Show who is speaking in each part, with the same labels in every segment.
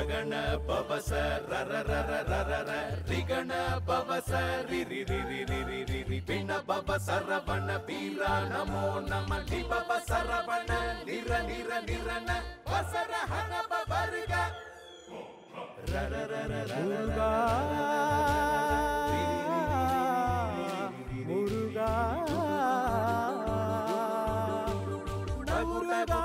Speaker 1: ರಗಣ ಪವಸ ರರ ರರ ರರ ರ ರಿಗಣ ಪವಸ ರಿ ರಿ ರಿ ರಿ ರಿ ರಿ ರಿ ರಿ ಪಿಣ ಪವ ಸರವಣ ಪೀರ ನಮೋ ನಮ ನಿ ಪವ ಸರವಣ ನಿರ ನಿರ ನಿರನ ವಸರ ಹನ ಪವರ್ಗ ರರ ರರ
Speaker 2: ಮುರುಗಾ ಮುರುಗಾ ಮುರುಗಾ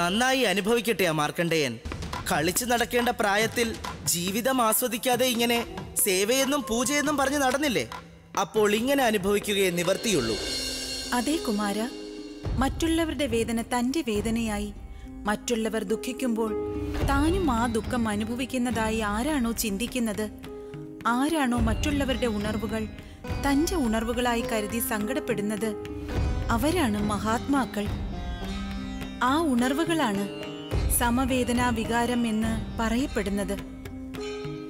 Speaker 3: നന്നായി അനുഭവിക്കട്ടെ ആ മാർക്കണ്ഡേയൻ കളിച്ചു നടക്കേണ്ട പ്രായത്തിൽ ജീവിതം ആസ്വദിക്കാതെ ഇങ്ങനെ സേവയെന്നും പൂജയെന്നും പറഞ്ഞ് നടന്നില്ലേ? അപ്പോൾ ഇങ്ങനെ അനുഭവിക്കുകയെ നിവർത്തിയുള്ളൂ.
Speaker 4: അതേ കുമാര മറ്റുള്ളവരുടെ വേദന തന്റെ വേദനയായി. മറ്റുള്ളവർ ദുഃഖിക്കുമ്പോൾ താനും ആ ദുഃഖം അനുഭവിക്കുന്നതായി ആരാണോ ചിന്തിക്കുന്നത്? ആരാണോ മറ്റുള്ളവരുടെ ഉണർവുകൾ തന്റെ ഉണർവുകളായി കരുതി സങ്കടപ്പെടുന്നത്? അവരാണ് മഹാത്മാക്കൾ. ആ ഉണർവുകളാണ് സമവേദനാ വികാരം എന്ന് പറയപ്പെടുന്നത്.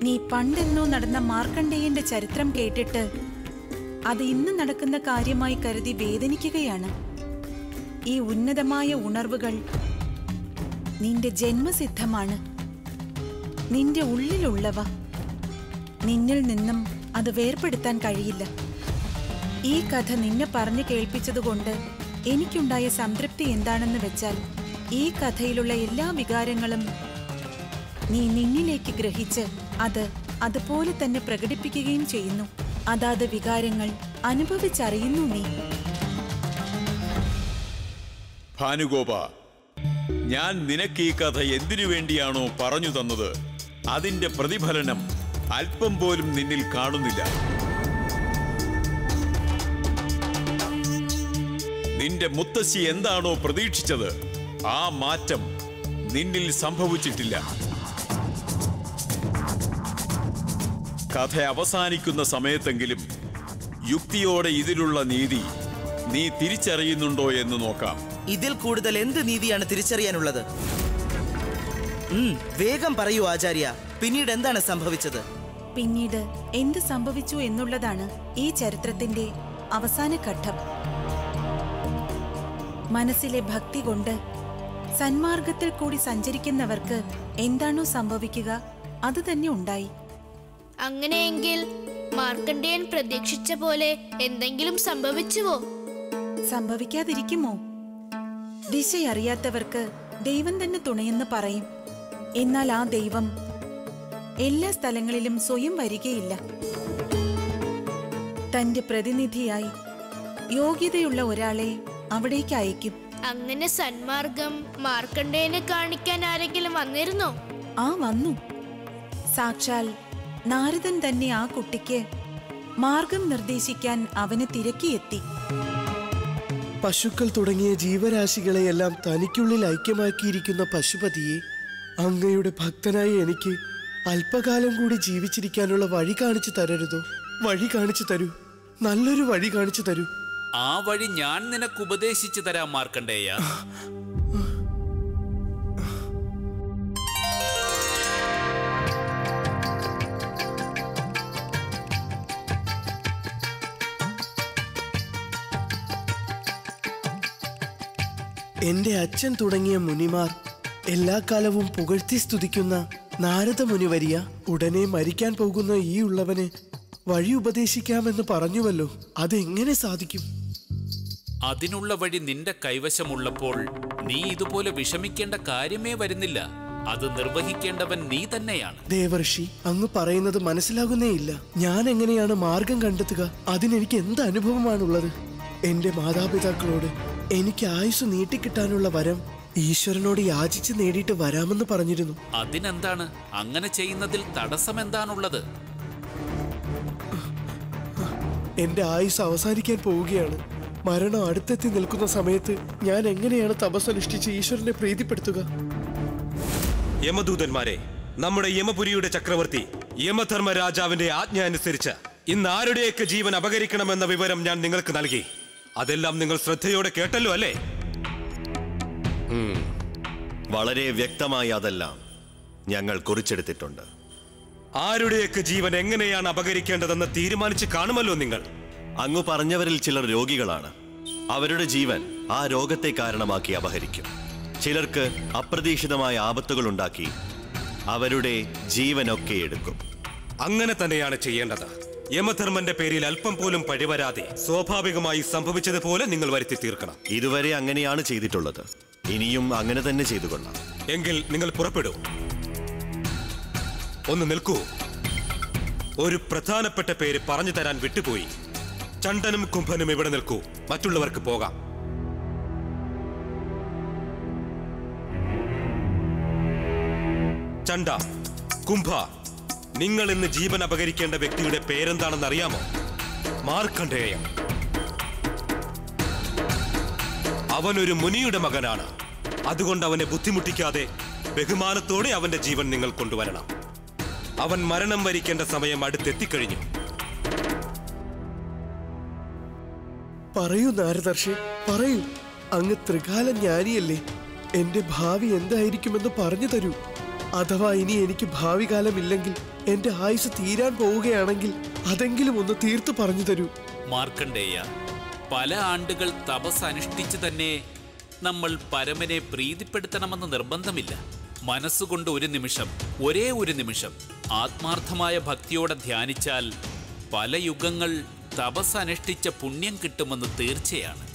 Speaker 4: നീ പണ്ടെന്നോ നടന്ന മാർക്കണ്ഡേയന്റെ ചരിത്രം കേട്ടിട്ട് അത് ഇന്ന് നടക്കുന്ന കാര്യമായി കരുതി വേദനിക്കുകയാണ്. ഈ ഉന്നതമായ ഉണർവുകൾ നിന്റെ ജന്മസിദ്ധമാണ്. നിന്റെ ഉള്ളിലുള്ളവ നിന്നിൽ നിന്നും അത് വേർപെടുത്താൻ കഴിയില്ല. ഈ കഥ നിന്നെ പറഞ്ഞു കേൾപ്പിച്ചതുകൊണ്ട് എനിക്കുണ്ടായ സംതൃപ്തി എന്താണെന്ന് വെച്ചാൽ ഈ കഥയിലുള്ള എല്ലാ വികാരങ്ങളും നീ നിന്നിലേക്ക് ഗ്രഹിച്ച് അത് അതുപോലെ തന്നെ പ്രകടിപ്പിക്കുകയും ചെയ്യുന്നു. അതാത് വികാരങ്ങൾ അനുഭവിച്ചറിയുന്നു നീ.
Speaker 5: ഭാനുഗോപ ഞാൻ നിനക്ക് ഈ കഥ എന്തിനു വേണ്ടിയാണോ പറഞ്ഞു തന്നത്? അതിന്റെ പ്രതിഫലനം അല്പം പോലും നിന്നിൽ കാണുന്നില്ല. നിന്റെ മുത്തശ്ശി എന്താണോ പ്രതീക്ഷിച്ചത്? ആ മാറ്റം നിന്നിൽ സംഭവിച്ചിട്ടില്ല. കഥ അവസാനിക്കുന്ന സമയത്തെങ്കിലും യുക്തിയോടെ ഇതിലുള്ള നീതി നീ തിരിച്ചറിയുന്നുണ്ടോ എന്ന് നോക്കാം.
Speaker 3: ഇതിൽ കൂടുതൽ എന്ത് നീതിയാണ് തിരിച്ചറിയാനുള്ളത്? വേഗം പറയൂ ആചാര്യ. പിന്നീട് എന്താണ് സംഭവിച്ചത്?
Speaker 4: പിന്നീട് എന്ത് സംഭവിച്ചു എന്നുള്ളതാണ് ഈ ചരിത്രത്തിന്റെ അവസാന ഘട്ടം. മനസ്സിലെ ഭക്തി കൊണ്ട് സന്മാർഗത്തിൽ കൂടി സഞ്ചരിക്കുന്നവർക്ക് എന്താണോ സംഭവിക്കുക അത് തന്നെ ഉണ്ടായി.
Speaker 6: അങ്ങനെയെങ്കിൽ മാർക്കണ്ഡേയൻ പ്രതീക്ഷിച്ച പോലെ എന്തെങ്കിലും സംഭവിച്ചുവോ?
Speaker 4: സംഭവിക്കാതിരിക്കുമോ? ദിശയറിയാത്തവർക്ക് ദൈവം തന്നെ തുണയെന്ന് പറയും. എന്നാൽ ആ ദൈവം എല്ലാ സ്ഥലങ്ങളിലും സ്വയം വരികയില്ല. തന്റെ പ്രതിനിധിയായി യോഗ്യതയുള്ള ഒരാളെ അവിടേക്ക് അയക്കും.
Speaker 6: അങ്ങനെ സന്മാർഗം മാർക്കണ്ഡേയനെ കാണിക്കാൻ ആരെങ്കിലും വന്നിരുന്നോ?
Speaker 4: ആ വന്നു. സാക്ഷാൽ നാരദൻ തന്നെ ആ കുട്ടിക്ക് മാർഗം നിർദ്ദേശിക്കാൻ അവന് തിരക്കിയെത്തി
Speaker 7: പശുക്കൾ തുടങ്ങിയ ജീവരാശികളെയെല്ലാം തനിക്കുള്ളിൽ ഐക്യമാക്കിയിരിക്കുന്ന പശുപതിയെ അങ്ങയുടെ ഭക്തനായ എനിക്ക് അല്പകാലം കൂടി ജീവിച്ചിരിക്കാനുള്ള വഴി കാണിച്ചു തരരുതോ? വഴി കാണിച്ചു തരൂ. നല്ലൊരു വഴി കാണിച്ചു തരൂ.
Speaker 8: ആ വഴി ഞാൻ നിനക്ക് ഉപദേശിച്ചു തരാം മാർക്കണ്ടേയ
Speaker 7: എന്റെ അച്ഛൻ തുടങ്ങിയ മുനിമാർ എല്ലാ കാലവും പുകഴ്ത്തി സ്തുതിക്കുന്ന നാരദ മുനി വരിയ ഉടനെ മരിക്കാൻ പോകുന്ന ഈ ഉള്ളവന് വഴി ഉപദേശിക്കാമെന്ന് പറഞ്ഞുവല്ലോ. അതെങ്ങനെ സാധിക്കും?
Speaker 8: അതിനുള്ള വഴി നിന്റെ കൈവശമുള്ളപ്പോൾ നീ ഇതുപോലെ വിഷമിക്കേണ്ട കാര്യമേ വരുന്നില്ല. അത് നിർവഹിക്കേണ്ടവൻ നീ തന്നെയാണ്.
Speaker 7: ദേവർഷി അങ്ങ് പറയുന്നത് മനസ്സിലാകുന്നേയില്ല ഞാൻ എങ്ങനെയാണ് മാർഗം കണ്ടെത്തുക? അതിനെനിക്ക് എന്ത് അനുഭവമാണുള്ളത്? എന്റെ മാതാപിതാക്കളോട് എനിക്ക് ആയുസ് നീട്ടിക്കിട്ടാനുള്ള വരം ഈശ്വരനോട് യാചിച്ച് നേടിയിട്ട് വരാമെന്ന് പറഞ്ഞിരുന്നു.
Speaker 8: അതിനെന്താണ്? അങ്ങനെ ചെയ്യുന്നതിൽ തടസ്സം എന്താണുള്ളത്?
Speaker 7: എന്റെ ആയുസ് അവസാനിക്കാൻ പോവുകയാണ്. മരണം അടുത്തെത്തി നിൽക്കുന്ന സമയത്ത് ഞാൻ എങ്ങനെയാണ് തപസ്സനുഷ്ഠിച്ച് ഈശ്വരനെ പ്രീതിപ്പെടുത്തുക?
Speaker 9: യമദൂതന്മാരെ നമ്മുടെ യമപുരിയുടെ ചക്രവർത്തി യമധർമ്മ രാജാവിന്റെ ആജ്ഞ അനുസരിച്ച്
Speaker 2: ഇന്ന് ആരുടെയൊക്കെ ജീവൻ അപകരിക്കണമെന്ന വിവരം ഞാൻ നിങ്ങൾക്ക് നൽകി. അതെല്ലാം നിങ്ങൾ ശ്രദ്ധയോടെ കേട്ടല്ലോ അല്ലേ?
Speaker 9: വളരെ വ്യക്തമായി അതെല്ലാം ഞങ്ങൾ കുറിച്ചെടുത്തിട്ടുണ്ട്.
Speaker 2: ആരുടെയൊക്കെ ജീവൻ എങ്ങനെയാണ് അപകരിക്കേണ്ടതെന്ന് തീരുമാനിച്ച് കാണുമല്ലോ നിങ്ങൾ.
Speaker 9: അങ്ങ് പറഞ്ഞവരിൽ ചിലർ രോഗികളാണ്. അവരുടെ ജീവൻ ആ രോഗത്തെ കാരണമാക്കി അപഹരിക്കും. ചിലർക്ക് അപ്രതീക്ഷിതമായ ആപത്തുകൾ ഉണ്ടാക്കി അവരുടെ ജീവനൊക്കെ എടുക്കും.
Speaker 2: അങ്ങനെ തന്നെയാണ് ചെയ്യേണ്ടത്. യമധർമ്മന്റെ പേരിൽ അല്പം പോലും പഴിവരാതെ സ്വാഭാവികമായി സംഭവിച്ചതുപോലെ നിങ്ങൾ വരുത്തി തീർക്കണം.
Speaker 9: ഇതുവരെ അങ്ങനെയാണ് ചെയ്തിട്ടുള്ളത്. ഇനിയും അങ്ങനെ തന്നെ ചെയ്തു കൊള്ളാം
Speaker 2: എങ്കിൽ നിങ്ങൾ പുറപ്പെടൂ. ഒന്ന് നിൽക്കൂ. ഒരു പ്രധാനപ്പെട്ട പേര് പറഞ്ഞു തരാൻ വിട്ടുപോയി. ചണ്ടനും കുംഭനും ഇവിടെ നിൽക്കൂ. മറ്റുള്ളവർക്ക് പോകാം. ചണ്ട കുംഭ നിങ്ങൾ ഇന്ന് ജീവൻ അപകരിക്കേണ്ട വ്യക്തിയുടെ പേരെന്താണെന്ന് അറിയാമോ മാർക്കണ്ഠേയ അവനൊരു മുനിയുടെ മകനാണ്. അതുകൊണ്ട് അവനെ ബുദ്ധിമുട്ടിക്കാതെ ബഹുമാനത്തോടെ അവന്റെ ജീവൻ നിങ്ങൾ കൊണ്ടുവരണം. അവൻ മരണം വരിക്കേണ്ട സമയം അടുത്തെത്തിക്കഴിഞ്ഞു.
Speaker 7: പറയൂ നാരദർശി പറയൂ. അങ്ങ് ത്രികാല ജ്ഞാനിയല്ലേ. എന്റെ ഭാവി എന്തായിരിക്കുമെന്ന് പറഞ്ഞു തരൂ. അഥവാ ഇനി എനിക്ക് ഭാവി കാലമില്ലെങ്കിൽ എന്റെ ആയുസ് തീരാൻ പോവുകയാണെങ്കിൽ അതെങ്കിലും ഒന്ന് തീർത്തു പറഞ്ഞു തരൂ.
Speaker 8: മാർക്കണ്ടേയ പല ആണ്ടുകൾ തപസ് അനുഷ്ഠിച്ചു തന്നെ നമ്മൾ പരമനെ പ്രീതിപ്പെടുത്തണമെന്ന് നിർബന്ധമില്ല. മനസ്സുകൊണ്ട് ഒരു നിമിഷം ഒരേ ഒരു നിമിഷം ആത്മാർത്ഥമായ ഭക്തിയോടെ ധ്യാനിച്ചാൽ പല യുഗങ്ങൾ തപസ് അനുഷ്ഠിച്ച പുണ്യം കിട്ടുമെന്ന് തീർച്ചയാണ്.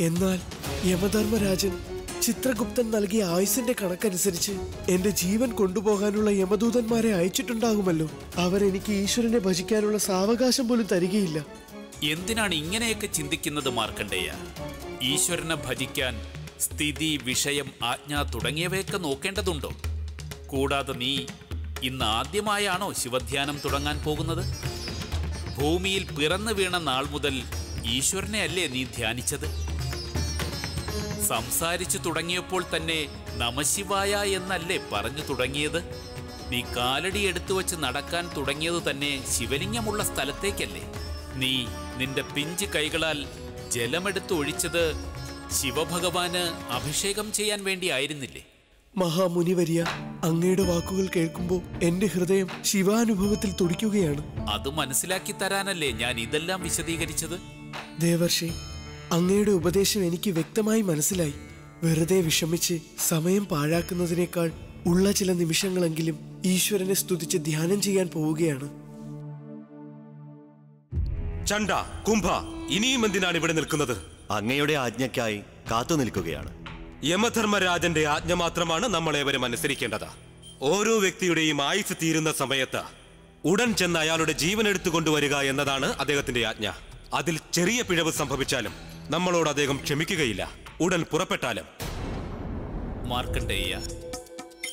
Speaker 7: എന്നാൽ യമധർമ്മരാജൻ ചിത്രഗുപ്തൻ നൽകിയ ആയുസിന്റെ കണക്കനുസരിച്ച് എന്റെ ജീവൻ കൊണ്ടുപോകാനുള്ള യമദൂതന്മാരെ അയച്ചിട്ടുണ്ടാകുമല്ലോ. അവരെനിക്ക് ഈശ്വരനെ ഭജിക്കാനുള്ള സാവകാശം പോലും തരികയില്ല.
Speaker 8: എന്തിനാണ് ഇങ്ങനെയൊക്കെ ചിന്തിക്കുന്നത് മാർക്കണ്ടേയ ഈശ്വരനെ ഭജിക്കാൻ സ്ഥിതി വിഷയം ആജ്ഞ തുടങ്ങിയവയൊക്കെ നോക്കേണ്ടതുണ്ടോ? കൂടാതെ നീ ഇന്ന് ആദ്യമായാണോ ശിവധ്യാനം തുടങ്ങാൻ പോകുന്നത്? ഭൂമിയിൽ പിറന്നു വീണ നാൾ മുതൽ ഈശ്വരനെ അല്ലേ നീ ധ്യാനിച്ചത്? സംസാരിച്ചു തുടങ്ങിയപ്പോൾ തന്നെ നമശിവായ എന്നല്ലേ പറഞ്ഞു തുടങ്ങിയത്? നീ കാലടി എടുത്തു വച്ച് നടക്കാൻ തുടങ്ങിയത് തന്നെ ശിവലിംഗമുള്ള സ്ഥലത്തേക്കല്ലേ? നീ നിന്റെ പിഞ്ച് കൈകളാൽ ജലമെടുത്ത് ഒഴിച്ചത് ശിവഭഗവാന് അഭിഷേകം ചെയ്യാൻ വേണ്ടി ആയിരുന്നില്ലേ?
Speaker 7: മഹാമുനിവരിയ അങ്ങയുടെ വാക്കുകൾ കേൾക്കുമ്പോൾ എന്റെ ഹൃദയം ശിവാനുഭവത്തിൽ തുടിക്കുകയാണ്.
Speaker 8: അത് മനസ്സിലാക്കി തരാനല്ലേ ഞാൻ ഇതെല്ലാം വിശദീകരിച്ചത്?
Speaker 7: ദേവർഷി അങ്ങയുടെ ഉപദേശം എനിക്ക് വ്യക്തമായി മനസ്സിലായി. വെറുതെ വിഷമിച്ച് സമയം പാഴാക്കുന്നതിനേക്കാൾ ഉള്ള ചില നിമിഷങ്ങളെങ്കിലും ഈശ്വരനെ സ്തുതിച്ച് ധ്യാനം ചെയ്യാൻ പോവുകയാണ്.
Speaker 2: ചണ്ട കുംഭ ഇനിയും എന്തിനാണ് ഇവിടെ നിൽക്കുന്നത്?
Speaker 9: അങ്ങയുടെ ആജ്ഞയ്ക്കായി കാത്തു നിൽക്കുകയാണ്
Speaker 2: യമധർമ്മരാജന്റെ ആജ്ഞ മാത്രമാണ് നമ്മളേവരും അനുസരിക്കേണ്ടത്. ഓരോ വ്യക്തിയുടെയും ആയുസ് തീരുന്ന സമയത്ത് ഉടൻ ചെന്ന് അയാളുടെ ജീവൻ എടുത്തു കൊണ്ടുവരിക എന്നതാണ് അദ്ദേഹത്തിന്റെ ആജ്ഞ. അതിൽ ചെറിയ പിഴവ് സംഭവിച്ചാലും നമ്മളോട് അദ്ദേഹം ക്ഷമിക്കുകയില്ല. ഉടൻ പുറപ്പെട്ടാലും.
Speaker 8: മാർക്കണ്ടേയ്യ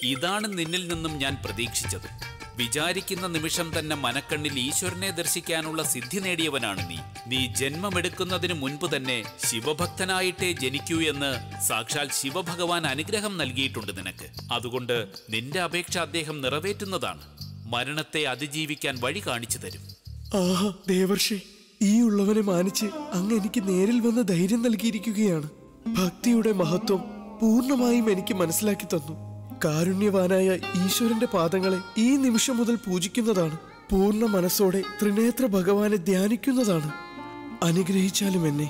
Speaker 8: ഇതാണ് നിന്നിൽ നിന്നും ഞാൻ പ്രതീക്ഷിച്ചത്. വിചാരിക്കുന്ന നിമിഷം തന്നെ മനക്കണ്ണിൽ ഈശ്വരനെ ദർശിക്കാനുള്ള സിദ്ധി നേടിയവനാണ് നീ. നീ ജന്മമെടുക്കുന്നതിന് മുൻപ് തന്നെ ശിവഭക്തനായിട്ടേ ജനിക്കൂ എന്ന് സാക്ഷാൽ ശിവഭഗവാൻ അനുഗ്രഹം നൽകിയിട്ടുണ്ട് നിനക്ക്. അതുകൊണ്ട് നിന്റെ അപേക്ഷ അദ്ദേഹം നിറവേറ്റുന്നതാണ്. മരണത്തെ അതിജീവിക്കാൻ വഴി കാണിച്ചു തരും.
Speaker 7: ആഹാ ദേവർഷി ഈ ഉള്ളവനെ മാനിച്ച് അങ്ങ് എനിക്ക് നേരിൽ വന്ന ധൈര്യം നൽകിയിരിക്കുകയാണ്. ഭക്തിയുടെ മഹത്വം പൂർണമായും എനിക്ക് മനസ്സിലാക്കി തന്നു. കാരുണ്യവാനായ ഈശ്വരന്റെ പാദങ്ങളെ ഈ നിമിഷം മുതൽ പൂജിക്കുന്നതാണ്. പൂർണ മനസ്സോടെ ത്രിനേത്ര ഭഗവാനെ ധ്യാനിക്കുന്നതാണ്. അനുഗ്രഹിച്ചാലും എന്നെ.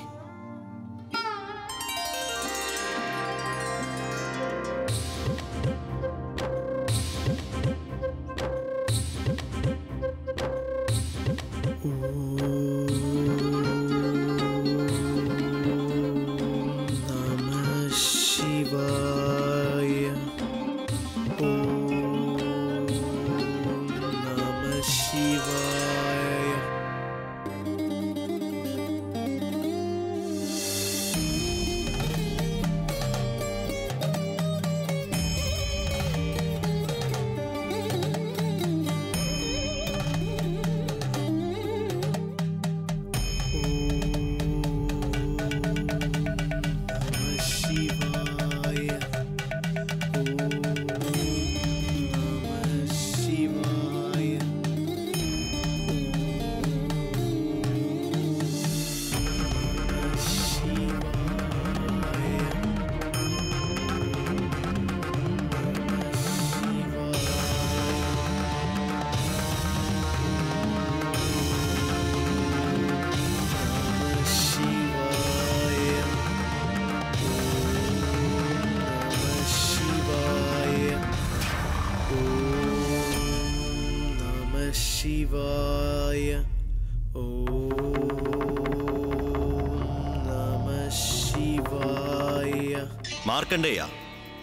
Speaker 7: ശിവായ.
Speaker 9: മാർക്കണ്ടേയ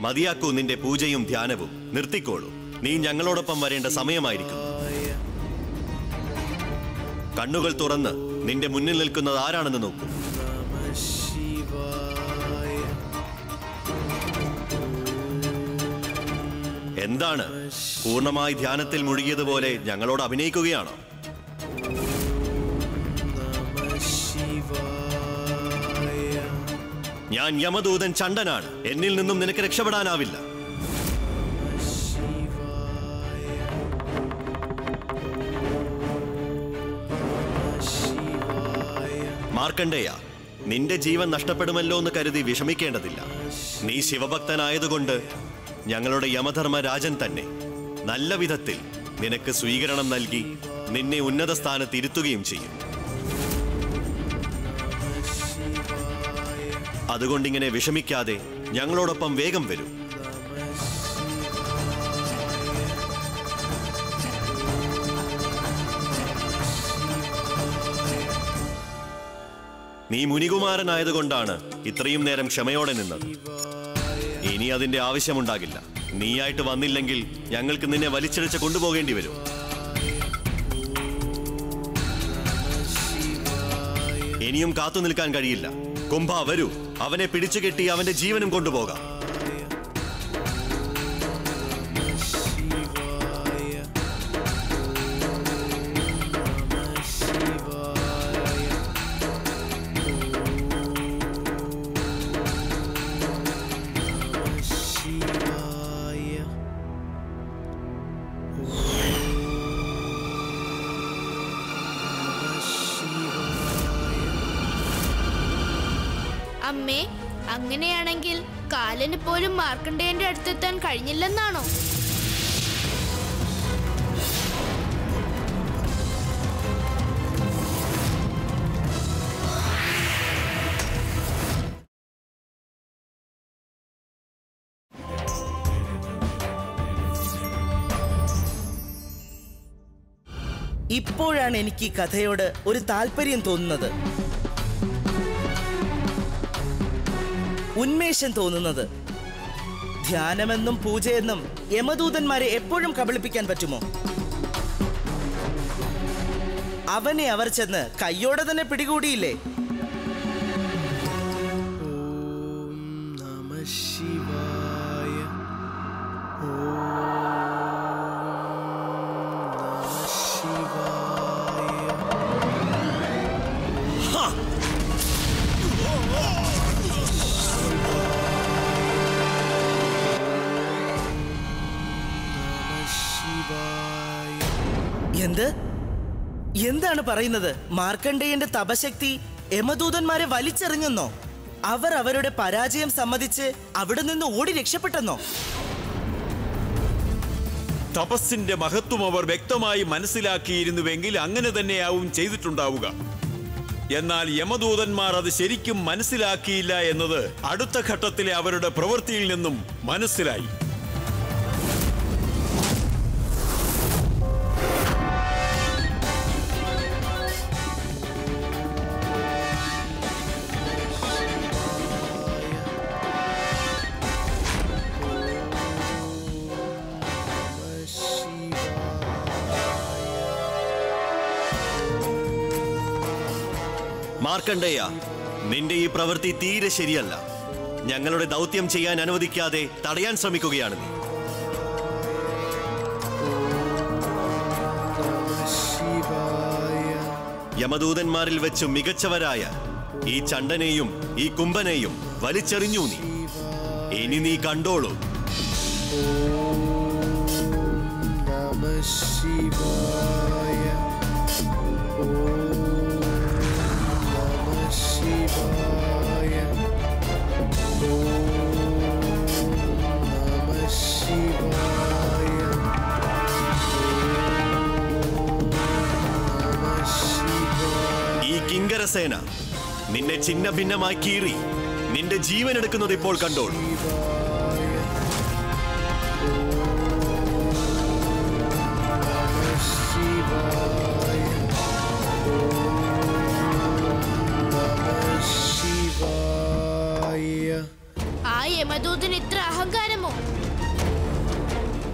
Speaker 9: മതിയാക്കൂ നിന്റെ പൂജയും ധ്യാനവും നിർത്തിക്കോളൂ. നീ ഞങ്ങളോടൊപ്പം വരേണ്ട സമയമായിരിക്കും കണ്ണുകൾ തുറന്ന് നിന്റെ മുന്നിൽ നിൽക്കുന്നത് ആരാണെന്ന് നോക്കൂ. എന്താണ്? പൂർണമായി ധ്യാനത്തിൽ മുഴുകിയതുപോലെ ഞങ്ങളോട് അഭിനയിക്കുകയാണോ? ഞാൻ യമദൂതൻ ചണ്ടനാണ് എന്നിൽ നിന്നും നിനക്ക് രക്ഷപ്പെടാനാവില്ല. മാർക്കണ്ടേയ നിന്റെ ജീവൻ നഷ്ടപ്പെടുമല്ലോ എന്ന് കരുതി വിഷമിക്കേണ്ടതില്ല. നീ ശിവഭക്തനായതുകൊണ്ട് ഞങ്ങളുടെ യമധർമ്മ രാജൻ തന്നെ നല്ല വിധത്തിൽ നിനക്ക് സ്വീകരണം നൽകി നിന്നെ ഉന്നത സ്ഥാനത്ത് ഇരുത്തുകയും ചെയ്യും. അതുകൊണ്ടിങ്ങനെ വിഷമിക്കാതെ ഞങ്ങളോടൊപ്പം വേഗം വരൂ. നീ മുനികുമാരനായതുകൊണ്ടാണ് ഇത്രയും നേരം ക്ഷമയോടെ നിന്നത്. ഇനി അതിന്റെ ആവശ്യമുണ്ടാകില്ല. നീയായിട്ട് വന്നില്ലെങ്കിൽ ഞങ്ങൾക്ക് നിന്നെ വലിച്ചിഴച്ച് കൊണ്ടുപോകേണ്ടി വരും. ഇനിയും കാത്തു നിൽക്കാൻ കഴിയില്ല. കുംഭ വരൂ. അവനെ പിടിച്ചു കെട്ടി അവന്റെ ജീവനും കൊണ്ടുപോകാം.
Speaker 6: പോലും മാർക്കണ്ഡേയന്റെ അടുത്തെത്താൻ കഴിഞ്ഞില്ലെന്നാണോ?
Speaker 3: ഇപ്പോഴാണ് എനിക്ക് ഈ കഥയോട് ഒരു താല്പര്യം തോന്നുന്നത്. ഉന്മേഷം തോന്നുന്നത്. ധ്യാനമെന്നും പൂജയെന്നും യമദൂതന്മാരെ എപ്പോഴും കബളിപ്പിക്കാൻ പറ്റുമോ? അവനെ അവർ ചെന്ന് കയ്യോടെ തന്നെ പിടികൂടിയില്ലേ?
Speaker 7: ഓം നമ ശിവായ
Speaker 3: എന്താണ് പറയുന്നത്? മാർക്കണ്ഡേയന്റെ തപശക്തി യമദൂതന്മാരെ വലിച്ചെറിഞ്ഞെന്നോ? അവർ അവരുടെ പരാജയം സമ്മതിച്ച് അവിടെ നിന്ന് ഓടി രക്ഷപ്പെട്ടെന്നോ?
Speaker 5: തപസ്സിന്റെ മഹത്വം അവർ വ്യക്തമായി മനസ്സിലാക്കിയിരുന്നുവെങ്കിൽ അങ്ങനെ തന്നെയാവും ചെയ്തിട്ടുണ്ടാവുക. എന്നാൽ യമദൂതന്മാർ അത് ശരിക്കും മനസ്സിലാക്കിയില്ല എന്നത് അടുത്ത ഘട്ടത്തിലെ അവരുടെ പ്രവൃത്തിയിൽ നിന്നും മനസ്സിലായി.
Speaker 9: മാർക്കണ്ടേയ നിന്റെ ഈ പ്രവൃത്തി തീരെ ശരിയല്ല. ഞങ്ങളുടെ ദൗത്യം ചെയ്യാൻ അനുവദിക്കാതെ തടയാൻ ശ്രമിക്കുകയാണ് നീ. യമദൂതന്മാരിൽ വെച്ച് മികച്ചവരായ ഈ ചണ്ടനെയും ഈ കുംഭനെയും വലിച്ചെറിഞ്ഞു നീ. ഇനി നീ കണ്ടോളൂ.
Speaker 7: ശിവായ. ഓം
Speaker 9: സേന. നിന്നെ ചിന്ന ഭിന്നമായി കീറി. നിന്റെ ജീവൻ എടുക്കുന്നത് ഇപ്പോൾ
Speaker 7: കണ്ടോൾ.
Speaker 6: അഹങ്കാരമോ?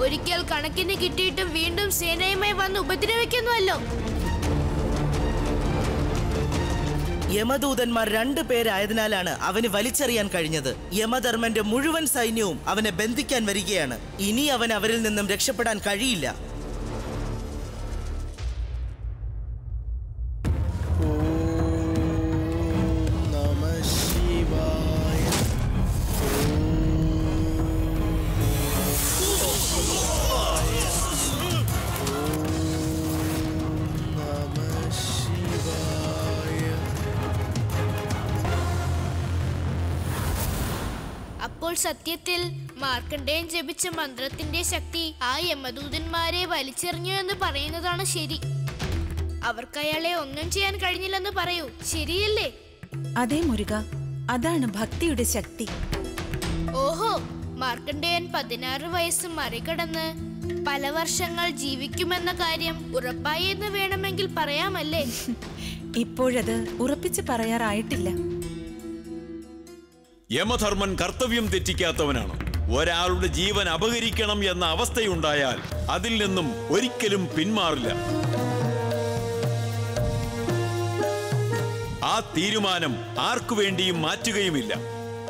Speaker 6: ഒരിക്കൽ കണക്കിന് കിട്ടിയിട്ടും വീണ്ടും സേനയുമായി വന്ന് ഉപദ്രവിക്കുന്നുവല്ലോ.
Speaker 3: യമദൂതന്മാർ രണ്ടു പേരായതിനാലാണ് അവന് വലിച്ചെറിയാൻ കഴിഞ്ഞത്. യമധർമ്മന്റെ മുഴുവൻ സൈന്യവും അവനെ ബന്ധിക്കാൻ വരികയാണ്. ഇനി അവൻ അവരിൽ നിന്നും രക്ഷപ്പെടാൻ കഴിയില്ല.
Speaker 6: സത്യത്തിൽ മാർക്കണ്ഡേയൻ ജപിച്ച മന്ത്രത്തിന്റെ ശക്തി ആ യമദൂതന്മാരെ വലിച്ചെറിഞ്ഞു എന്ന് പറയുന്നതാണ് ശരി. അവർക്ക് അയാളെ ഒന്നും ചെയ്യാൻ കഴിഞ്ഞില്ലെന്ന് പറയൂ. ശരിയല്ലേ?
Speaker 4: അതെ മുരുക. അതാണ് ഭക്തിയുടെ ശക്തി.
Speaker 6: ഓഹോ മാർക്കണ്ഡേയൻ പതിനാറ് വയസ്സ് മറികടന്ന് പല വർഷങ്ങൾ ജീവിക്കുമെന്ന കാര്യം ഉറപ്പായി എന്ന് വേണമെങ്കിൽ പറയാമല്ലേ?
Speaker 4: ഇപ്പോഴത് ഉറപ്പിച്ച് പറയാറായിട്ടില്ല.
Speaker 5: യമധർമ്മൻ കർത്തവ്യം തെറ്റിക്കാത്തവനാണ്. ഒരാളുടെ ജീവൻ അപഹരിക്കണം എന്ന അവസ്ഥയുണ്ടായാൽ അതിൽ നിന്നും ഒരിക്കലും പിന്മാറില്ല. ആ തീരുമാനം ആർക്കു വേണ്ടിയും മാറ്റുകയുമില്ല.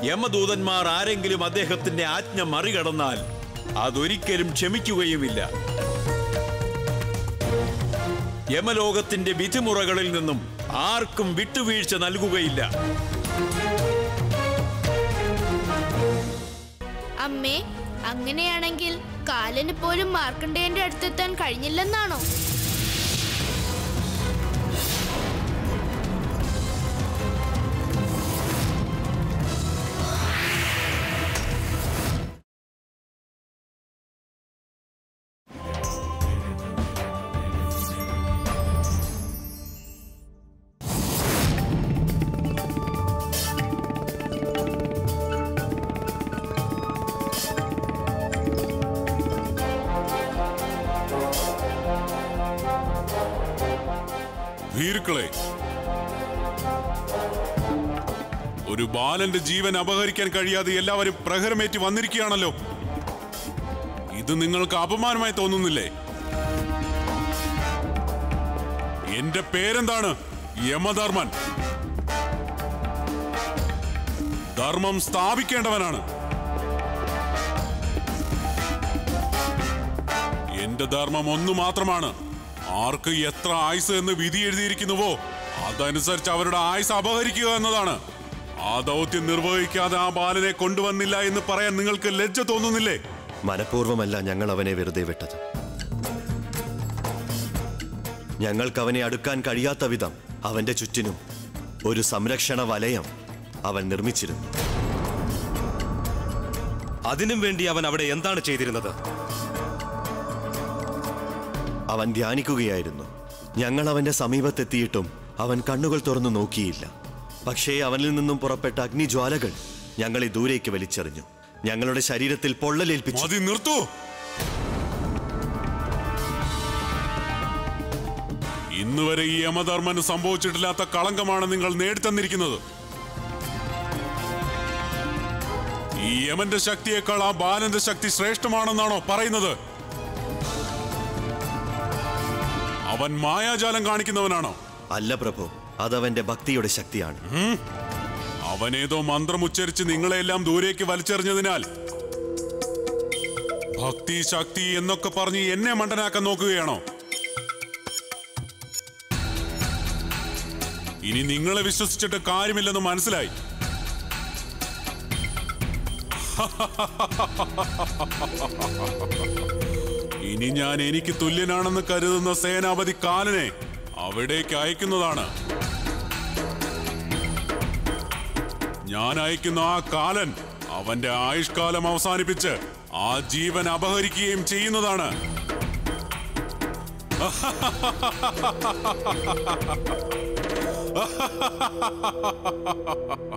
Speaker 5: യമദൂതന്മാർ ആരെങ്കിലും അദ്ദേഹത്തിന്റെ ആജ്ഞ മറികടന്നാൽ അതൊരിക്കലും ക്ഷമിക്കുകയുമില്ല. യമലോകത്തിന്റെ വിധിമുറകളിൽ നിന്നും ആർക്കും വിട്ടുവീഴ്ച നൽകുകയില്ല.
Speaker 6: അമ്മേ അങ്ങനെയാണെങ്കിൽ കാലന് പോലും മാർക്കണ്ഡേയന്റെ അടുത്തെത്താൻ കഴിഞ്ഞില്ലെന്നാണോ?
Speaker 10: ഭീരുക്കളെ ഒരു ബാലന്റെ ജീവൻ അപഹരിക്കാൻ കഴിയാതെ എല്ലാവരും പ്രഹരമേറ്റ് വന്നിരിക്കുകയാണല്ലോ. ഇത് നിങ്ങൾക്ക് അപമാനമായി തോന്നുന്നില്ലേ? എന്റെ പേരെന്താണ്? യമധർമ്മൻ. ധർമ്മം സ്ഥാപിക്കേണ്ടവനാണ്. എന്റെ ധർമ്മം ഒന്നു മാത്രമാണ്. ആർക്ക് എത്ര ആയുസ് എന്ന് വിധി എഴുതിയിരിക്കുന്നുവോ അതനുസരിച്ച് അവരുടെ ആയുസ് അപഹരിക്കുക എന്നതാണ്. ആ ദൗത്യം നിർവഹിക്കാതെ ആ ബാലനെ കൊണ്ടുവന്നില്ല എന്ന് പറയാൻ നിങ്ങൾക്ക് ലജ്ജ തോന്നുന്നില്ലേ?
Speaker 9: മനഃപൂർവമല്ല ഞങ്ങൾ അവനെ വെറുതെ വിട്ടത്. ഞങ്ങൾക്ക് അവനെ അടുക്കാൻ കഴിയാത്ത വിധം അവന്റെ ചുറ്റിനും ഒരു സംരക്ഷണ വലയം അവൻ നിർമ്മിച്ചിരുന്നു.
Speaker 2: അതിനും വേണ്ടി അവൻ അവിടെ എന്താണ് ചെയ്തിരുന്നത്?
Speaker 9: അവൻ ധ്യാനിക്കുകയായിരുന്നു. ഞങ്ങൾ അവന്റെ സമീപത്തെത്തിയിട്ടും അവൻ കണ്ണുകൾ തുറന്നു നോക്കിയില്ല. പക്ഷേ അവനിൽ നിന്നും പുറപ്പെട്ട അഗ്നിജ്വാലകൾ ഞങ്ങളെ ദൂരേക്ക് വലിച്ചെറിഞ്ഞു. ഞങ്ങളുടെ ശരീരത്തിൽ പൊള്ളലേൽപ്പിച്ചു
Speaker 10: മതി ഇന്ന് വരെ ഈ യമധർമ്മന് സംഭവിച്ചിട്ടില്ലാത്ത കളങ്കമാണ് നിങ്ങൾ നേടിത്തന്നിരിക്കുന്നത്. ഈ യമന്റെ ശക്തിയേക്കാൾ ആ ബാലന്റെ ശക്തി ശ്രേഷ്ഠമാണെന്നാണോ പറയുന്നത്? അവൻ മായാജാലം കാണിക്കുന്നവനാണോ?
Speaker 9: അല്ല പ്രഭു അതവന്റെ ഭക്തിയുടെ ശക്തിയാണ്.
Speaker 10: അവനേതോ മന്ത്രം ഉച്ചരിച്ച് നിങ്ങളെല്ലാം ദൂരേക്ക് വലിച്ചെറിഞ്ഞതിനാൽ ഭക്തി ശക്തി എന്നൊക്കെ പറഞ്ഞ് എന്നെ മണ്ടനാക്കാൻ നോക്കുകയാണോ? ഇനി നിങ്ങളെ വിശ്വസിച്ചിട്ട് കാര്യമില്ലെന്ന് മനസ്സിലായി. ഇനി ഞാൻ എനിക്ക് തുല്യനാണെന്ന് കരുതുന്ന സേനാപതി കാലനെ അവിടേക്ക് അയക്കുന്നതാണ്. ഞാൻ അയക്കുന്ന ആ കാലൻ അവന്റെ ആയുഷ്കാലം അവസാനിപ്പിച്ച് ആ ജീവൻ അപഹരിക്കുകയും ചെയ്യുന്നതാണ്.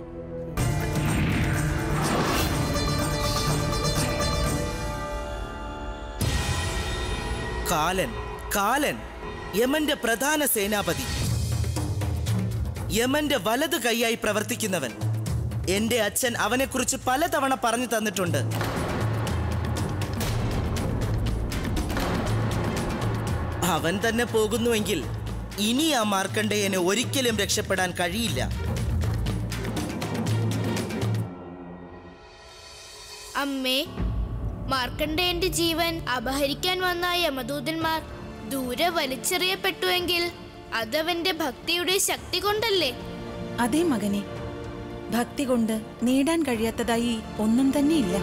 Speaker 3: കാലൻ കാലൻ യമന്റെ പ്രധാന സേനാപതി. യമന്റെ വലത് കൈയായി പ്രവർത്തിക്കുന്നവൻ. എന്റെ അച്ഛൻ അവനെക്കുറിച്ച് പലതവണ പറഞ്ഞു തന്നിട്ടുണ്ട്. അവൻ തന്നെ പോകുന്നുവെങ്കിൽ ഇനി ആ മാർക്കണ്ഡേയന് ഒരിക്കലും രക്ഷപ്പെടാൻ കഴിയില്ല.
Speaker 6: അമ്മേ മാർക്കണ്ഡേയന്റെ ജീവൻ അപഹരിക്കാൻ വന്ന യമദൂതന്മാർ ദൂരെ വലിച്ചെറിയപ്പെട്ടുവെങ്കിൽ അതവന്റെ ഭക്തിയുടെ ശക്തി കൊണ്ടല്ലേ?
Speaker 4: അതേ മകനെ ഭക്തി കൊണ്ട് നേടാൻ കഴിയാത്തതായി ഒന്നും തന്നെയില്ല.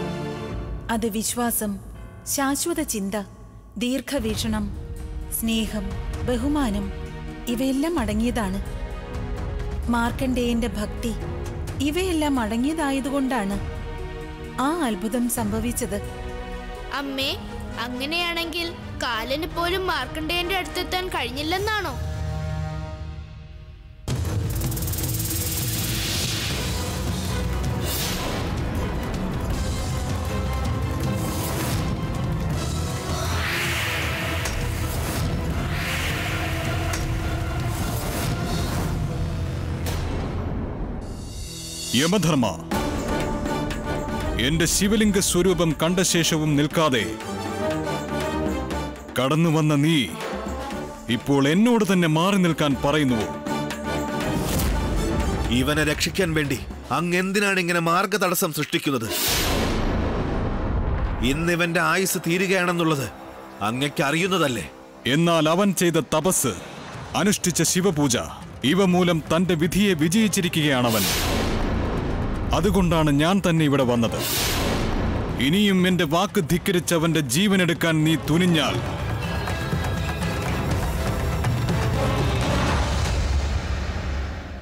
Speaker 4: അത് വിശ്വാസം ശാശ്വത ചിന്ത ദീർഘവീക്ഷണം സ്നേഹം ബഹുമാനം ഇവയെല്ലാം അടങ്ങിയതാണ്. മാർക്കണ്ഡേയന്റെ ഭക്തി ഇവയെല്ലാം അടങ്ങിയതായതുകൊണ്ടാണ് ആ അത്ഭുതം സംഭവിച്ചത്.
Speaker 6: അമ്മേ അങ്ങനെയാണെങ്കിൽ കാലന് പോലും മാർക്കണ്ടേന്റെ അടുത്തെത്താൻ കഴിഞ്ഞില്ലെന്നാണോ?
Speaker 11: യമധർമ്മ എന്റെ ശിവലിംഗ സ്വരൂപം കണ്ട ശേഷവും നിൽക്കാതെ കടന്നു വന്ന നീ ഇപ്പോൾ എന്നോട് തന്നെ മാറി നിൽക്കാൻ പറയുന്നുവോ
Speaker 12: ഇവനെ രക്ഷിക്കാൻ വേണ്ടി അങ്ങ് എന്തിനാണ് ഇങ്ങനെ മാർഗതടസ്സം സൃഷ്ടിക്കുന്നത്? ഇന്നിവന്റെ ആയുസ് തീരുകയാണെന്നുള്ളത് അങ്ങയ്ക്ക് അറിയുന്നതല്ലേ?
Speaker 11: എന്നാൽ അവൻ ചെയ്ത തപസ് അനുഷ്ഠിച്ച ശിവപൂജ. ഇവ മൂലം തന്റെ വിധിയെ വിജയിച്ചിരിക്കുകയാണവൻ. അതുകൊണ്ടാണ് ഞാൻ തന്നെ ഇവിടെ വന്നത്. ഇനിയും എന്റെ വാക്ക് ധിക്കരിച്ചവന്റെ ജീവനെടുക്കാൻ നീ തുനിഞ്ഞാൽ.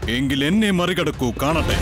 Speaker 11: എങ്കിൽ എന്നെ മറികടക്കൂ കാണട്ടെ.